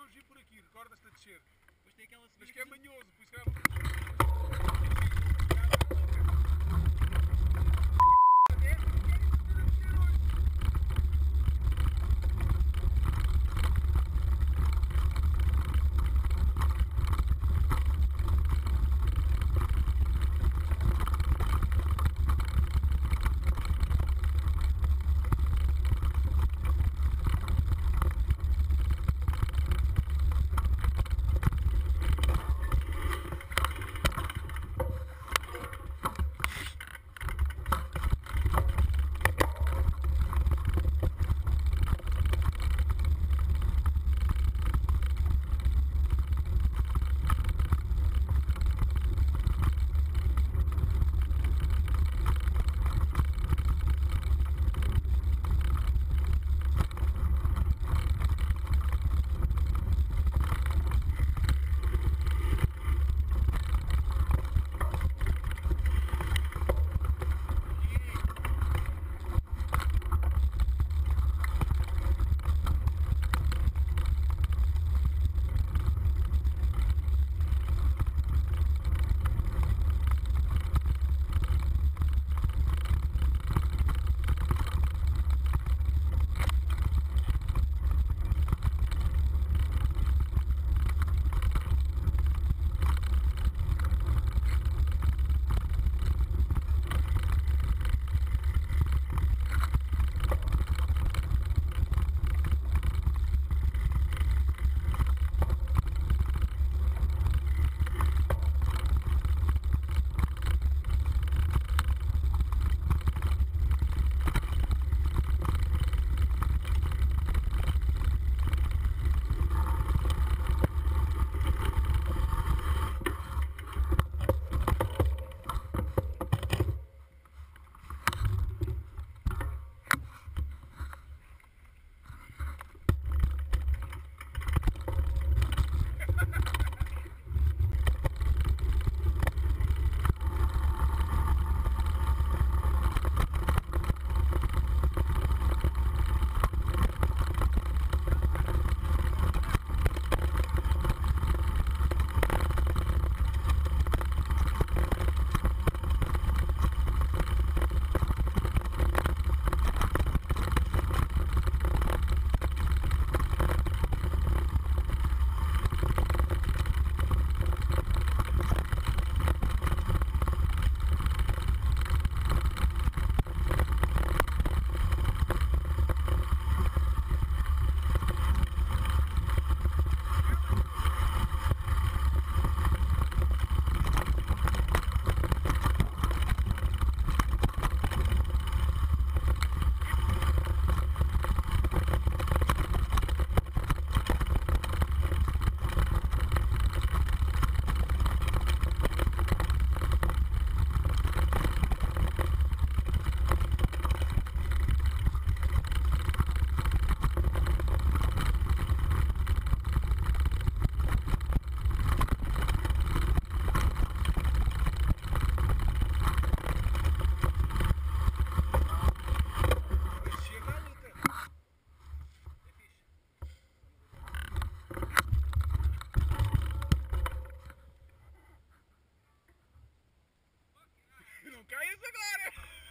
costumamos vir por aqui, recordas-te a descer. Depois tem aquela Mas subida. que é manhoso, por isso que é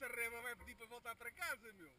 Essa reba vai pedir para voltar para casa, meu!